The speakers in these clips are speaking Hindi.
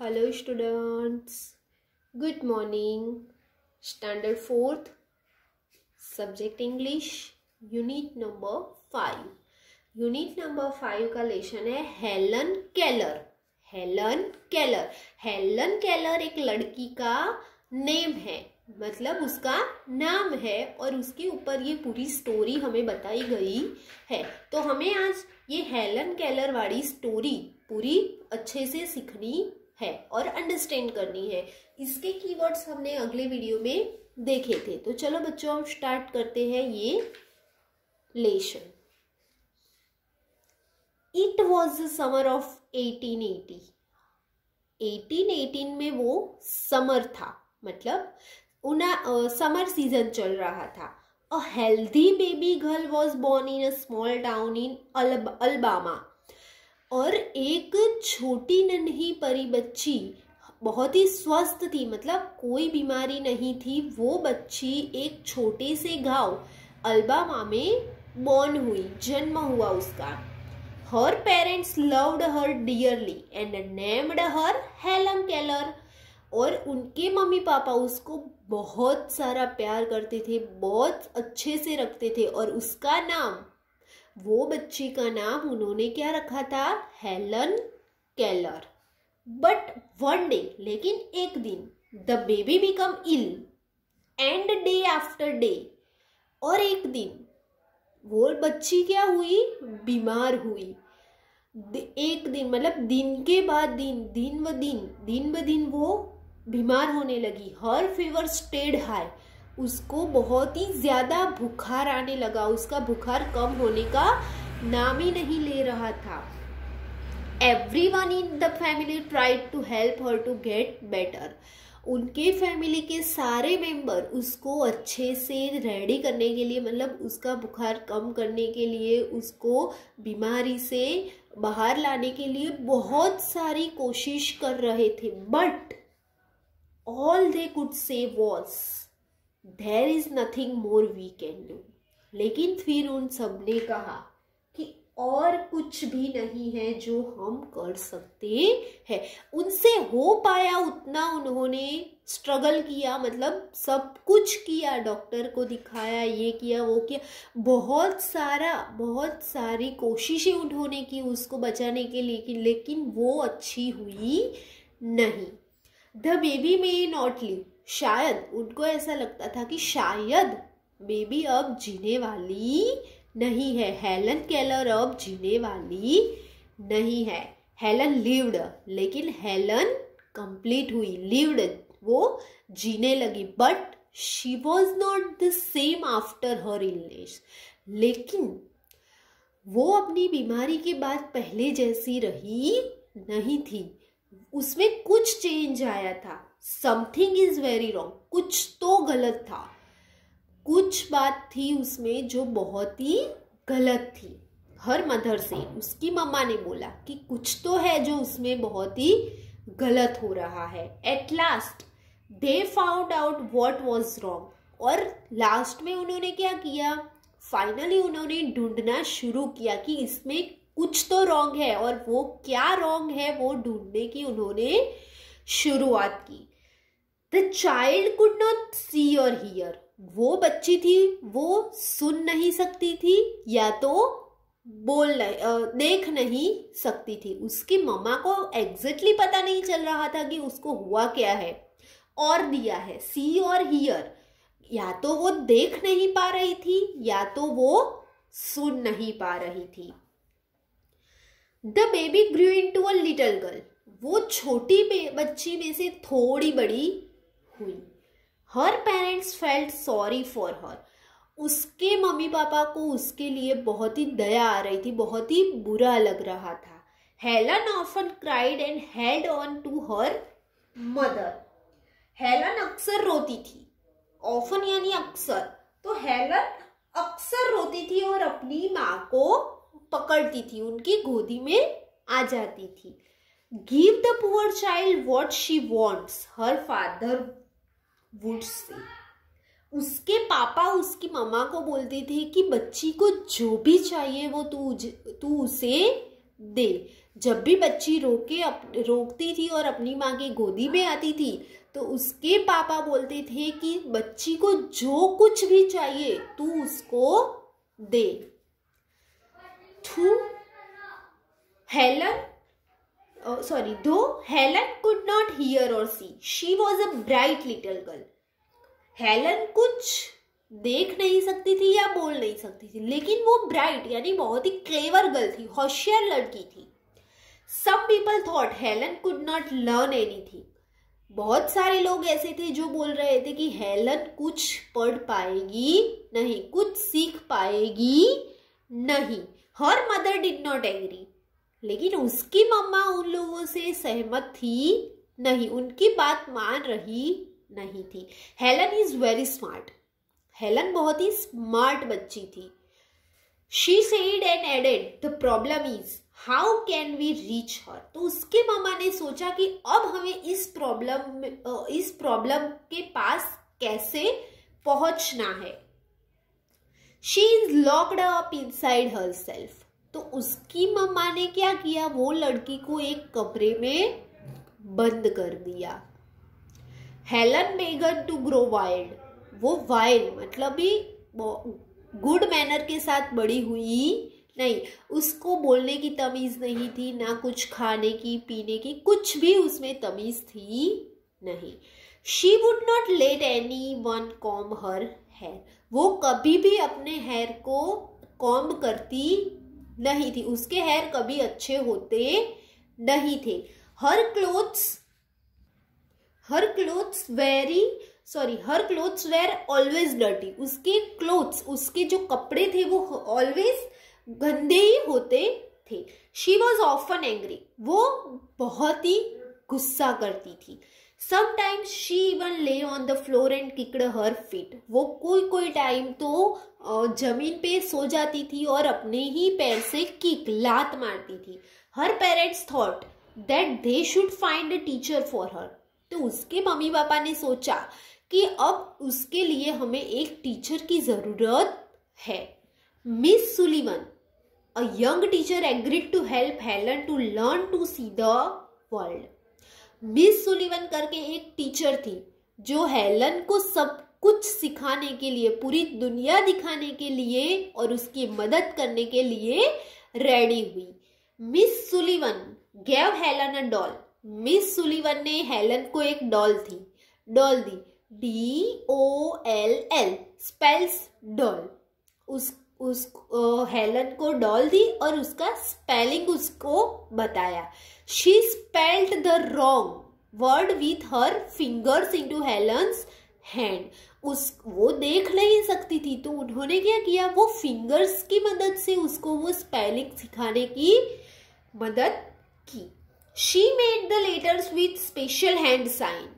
Hello, students. Good morning. Standard 4th, Subject English, Unit number 5. Unit number five का लेशन है Helen Keller Helen Keller Helen Keller एक लड़की का नेम है मतलब उसका नाम है और उसके ऊपर ये पूरी स्टोरी हमें बताई गई है तो हमें आज ये हेलन केलर वाली स्टोरी पूरी अच्छे से सीखनी है और अंडरस्टैंड करनी है। इसके कीवर्ड्स हमने अगले वीडियो में देखे थे। तो चलो बच्चों, हम स्टार्ट करते हैं ये lesson it was the summer of 1880 1818 में वो समर था मतलब उना समर सीज़न चल रहा था। A healthy baby girl was born in a small town in Alabama और एक छोटी नन्ही परी बच्ची, बहुत ही स्वस्थ थी मतलब कोई बीमारी नहीं थी, वो बच्ची एक छोटे से गाँव अल्बामा में बॉर्न हुई, जन्म हुआ उसका। Her parents loved her dearly and named her Helen Keller और उनके मम्मी पापा उसको बहुत सारा प्यार करते थे, बहुत अच्छे से रखते थे और उसका नाम वो बच्ची का नाम उन्होंने क्या रखा था? Helen Keller. But one day लेकिन एक दिन the baby become ill and day after day और एक दिन, वो बच्ची क्या हुई? बीमार हुई। एक दिन मतलब दिन के बाद दिन दिन ब दिन दिन ब दिन वो बीमार होने लगी। हर फीवर स्टेड हाई उसको बहुत ही ज़्यादा बुखार आने लगा। उसका बुखार कम होने का नाम ही नहीं ले रहा था। Every one in the family tried to help her to get better उनके फैमिली के सारे मेंबर उसको अच्छे से रेडी करने के लिए मतलब उसका बुखार कम करने के लिए, उसको बीमारी से बाहर लाने के लिए बहुत सारी कोशिश कर रहे थे। But all they could say was there is nothing more we can do लेकिन फिर उन सबने कहा कि और कुछ भी नहीं है जो हम कर सकते हैं। उनसे हो पाया उतना उन्होंने स्ट्रगल किया मतलब सब कुछ किया डॉक्टर को दिखाया, ये किया, वो किया। बहुत सारा, बहुत सारी कोशिशें उन्होंने की उसको बचाने के लिए लेकिन वो अच्छी हुई नहीं। The baby may not live शायद उनको ऐसा लगता था कि शायद बेबी अब जीने वाली नहीं है। हेलन केलर अब जीने वाली नहीं है। हेलन लिव्ड लेकिन हेलन कंप्लीट हुई लिव्ड वो जीने लगी। But she was not the same after her illness लेकिन वो अपनी बीमारी के बाद पहले जैसी रही नहीं थी। उसमें कुछ चेंज आया था। समथिंग इज़ वेरी रॉन्ग कुछ तो गलत था। कुछ बात थी उसमें जो बहुत ही गलत थी। हर मदर से, उसकी मम्मा ने बोला कि कुछ तो है जो उसमें बहुत ही गलत हो रहा है। At last they found out what was wrong और लास्ट में उन्होंने क्या किया? फाइनली उन्होंने ढूंढना शुरू किया कि इसमें कुछ तो रॉन्ग है और वो क्या रॉन्ग है वो ढूँढने की उन्होंने शुरुआत की। The child could not see or hear वो बच्ची थी, वो सुन नहीं सकती थी, या तो बोल नहीं देख नहीं सकती थी। उसकी मम्मा को एग्जैक्टली पता नहीं चल रहा था कि उसको हुआ क्या है। और दिया है सी और हियर या तो वो देख नहीं पा रही थी, या तो वो सुन नहीं पा रही थी। The baby grew into a little girl वो छोटी बच्ची में से थोड़ी बड़ी हुई। Her parents felt sorry for her उसके मम्मी पापा को उसके लिए बहुत ही दया आ रही थी, बहुत ही बुरा लग रहा था। Helen often cried and held on to her mother Helen अक्सर रोती थी। ऑफन यानी अक्सर। तो हेलन अक्सर रोती थी और अपनी माँ को पकड़ती थी, उनकी गोदी में आ जाती थी। Give the poor child what she wants her father would say. उसके पापा उसकी मामा को बोलते थे कि बच्ची को जो भी चाहिए वो तू तू उसे दे। जब भी बच्ची रोके अप, रोकती थी और अपनी माँ की गोदी में आती थी तो उसके पापा बोलते थे कि बच्ची को जो कुछ भी चाहिए तू उसको दे। Though Helen sorry though Helen could not hear or see she was a bright little girl Helen कुछ देख नहीं सकती थी या बोल नहीं सकती थी, लेकिन वो ब्राइट यानी बहुत ही क्लेवर गर्ल थी, होशियार लड़की थी। Some people thought Helen could not learn anything बहुत सारे लोग ऐसे थे जो बोल रहे थे कि हेलन कुछ पढ़ पाएगी नहीं, कुछ सीख पाएगी नहीं। Her mother did not agree लेकिन उसकी मम्मा उन लोगों से सहमत थी नहीं, उनकी बात मान रही नहीं थी। Helen is very smart Helen बहुत ही स्मार्ट बच्ची थी। She said and added the problem is how can we reach her तो उसके मामा ने सोचा कि अब हमें इस प्रॉब्लम इस प्रॉब्लम के पास कैसे पहुँचना है। She is locked up inside herself तो उसकी मम्मा ने क्या किया? वो लड़की को एक कमरे में बंद कर दिया। Helen began to grow wild. वो वाइल्ड मतलब भी गुड मैनर के साथ बड़ी हुई नहीं। उसको बोलने की तमीज़ नहीं थी, ना कुछ खाने की, पीने की, कुछ भी उसमें तमीज़ थी नहीं। She would not let anyone comb her hair वो कभी भी अपने हेयर को कॉम्ब करती नहीं थी। उसके हेयर कभी अच्छे होते नहीं थे। Her clothes her clothes very sorry her clothes were always dirty उसके क्लोथ्स उसके जो कपड़े थे वो ऑलवेज गंदे ही होते थे। शी वॉज़ ऑफन एंग्री वो बहुत ही गुस्सा करती थी। Sometimes she even lay on the floor and kicked her feet वो कोई कोई टाइम तो ज़मीन पे सो जाती थी और अपने ही पैर से किक लात मारती थी। Her parents thought that they should find a teacher for her तो उसके मम्मी पापा ने सोचा कि अब उसके लिए हमें एक टीचर की ज़रूरत है। Miss Sullivan a young teacher agreed to help Helen to learn to see the world Miss Sullivan करके एक टीचर थी, जो हेलन को सब कुछ सिखाने के लिए, पूरी दुनिया दिखाने के लिए और उसकी मदद करने के लिए रेडी हुई। Miss Sullivan gave Helen a doll Miss Sullivan ने हेलन को एक डॉल थी। डॉल दी। D O L L spells doll उस उस हेलन को डॉल दी और उसका स्पेलिंग उसको बताया। She spelled the wrong word with her fingers into Helen's hand उस, वो देख नहीं सकती थी तो उन्होंने क्या किया? वो फिंगर्स की मदद से उसको वो स्पेलिंग सिखाने की मदद की। She made the letters with special hand sign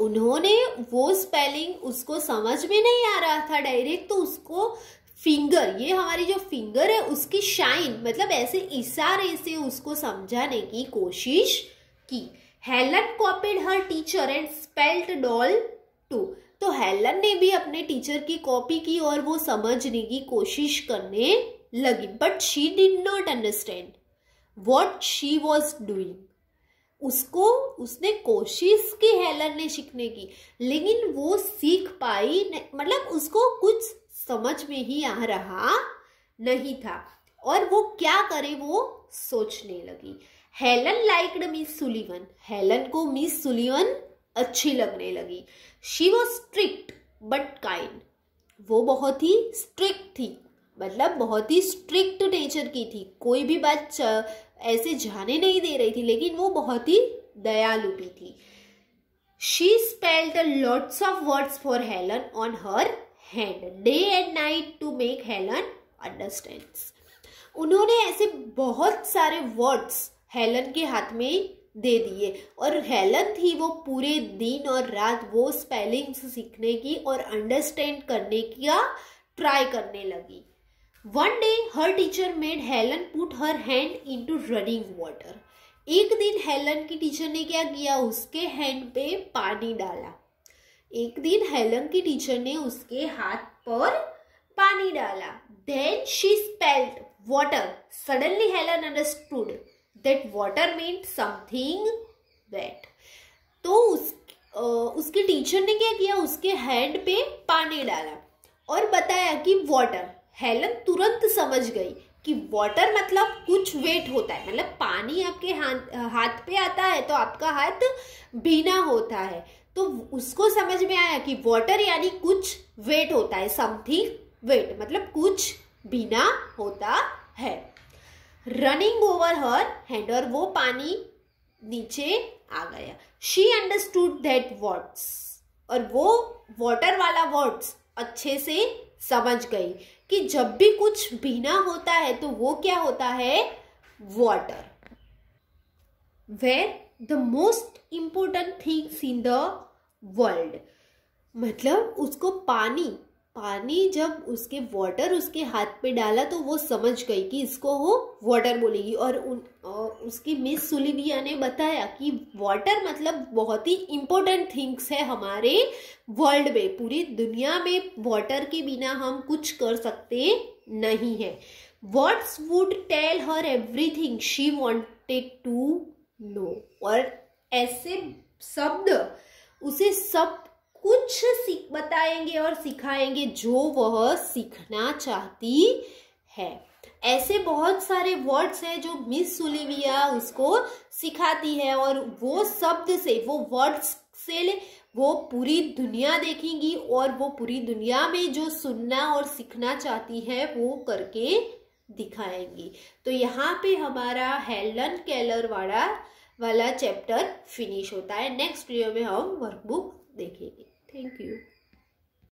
उन्होंने वो स्पेलिंग उसको समझ में नहीं आ रहा था डायरेक्ट तो उसको फिंगर ये हमारी जो फिंगर है, उसकी शाइन मतलब ऐसे इशारे से उसको समझाने की कोशिश की। Helen copied her teacher and spelt doll too तो हेलन ने भी अपने टीचर की कॉपी की और वो समझने की कोशिश करने लगी but she did not understand what she was doing उसको, उसने कोशिश की हेलन ने सीखने की, लेकिन वो सीख पाई मतलब उसको कुछ समझ में ही आ रहा नहीं था। और वो क्या करे वो सोचने लगी। Helen liked Miss Sullivan. Helen को मिस सुलीवन अच्छी लगने लगी। She was strict but kind वो बहुत ही स्ट्रिक्ट थी। मतलब बहुत ही स्ट्रिक्ट नेचर की थी। कोई भी बात ऐसे जाने नहीं दे रही थी, लेकिन वो बहुत ही दयालु भी थी। She spelled lots of words for Helen on her hand day and night to make Helen understand उन्होंने ऐसे बहुत सारे वर्ड्स हेलन के हाथ में दे दिए। और हेलन थी वो पूरे दिन और रात वो स्पेलिंग्स सीखने की और अंडरस्टैंड करने का ट्राई करने लगी। One day her teacher made Helen put her hand into running water एक दिन हेलन की टीचर ने क्या किया? उसके हैंड पे पानी डाला। एक दिन हेलन की टीचर ने उसके हाथ पर पानी डाला। Then she spelt water suddenly Helen understood that water mean something wet तो उस उसके टीचर ने क्या किया? उसके हैंड पे पानी डाला और बताया कि वाटर हेलन तुरंत समझ गई कि वाटर मतलब कुछ वेट होता है। मतलब पानी आपके हाथ हाथ पे आता है तो आपका हाथ भीना होता है। तो उसको समझ में आया कि वाटर यानी कुछ वेट होता है समथिंग वेट मतलब कुछ भीना होता है। रनिंग ओवर हर हैंड और वो पानी नीचे आ गया। शी अंडरस्टूड दैट वर्ड्स और वो वाटर वाला वर्ड्स अच्छे से समझ गई कि जब भी कुछ भीना होता है तो वो क्या होता है? Water were the most important things in the world मतलब उसको पानी पानी जब उसके वाटर उसके हाथ पे डाला तो वो समझ गई कि इसको वो वाटर बोलेगी। और उन उसकी मिस सुलिविया ने बताया कि वाटर मतलब बहुत ही इम्पोर्टेंट थिंग्स है हमारे वर्ल्ड में। पूरी दुनिया में वाटर के बिना हम कुछ कर सकते नहीं है। Words would tell her everything she wanted to know और ऐसे शब्द, उसे सब कुछ सीख, बताएँगे और सिखाएँगे जो वह सीखना चाहती है। ऐसे बहुत सारे वर्ड्स हैं जो मिस सुलिविया उसको सिखाती है और वो शब्द से, वो वर्ड्स से वो पूरी दुनिया देखेंगी और वो पूरी दुनिया में जो सुनना और सीखना चाहती है वो करके दिखाएँगी। तो यहाँ पे हमारा हेलन कैलर वाला वाला चैप्टर फिनिश होता है नेक्स्ट वीडियो में हम वर्कबुक देखेंगे थैंक you.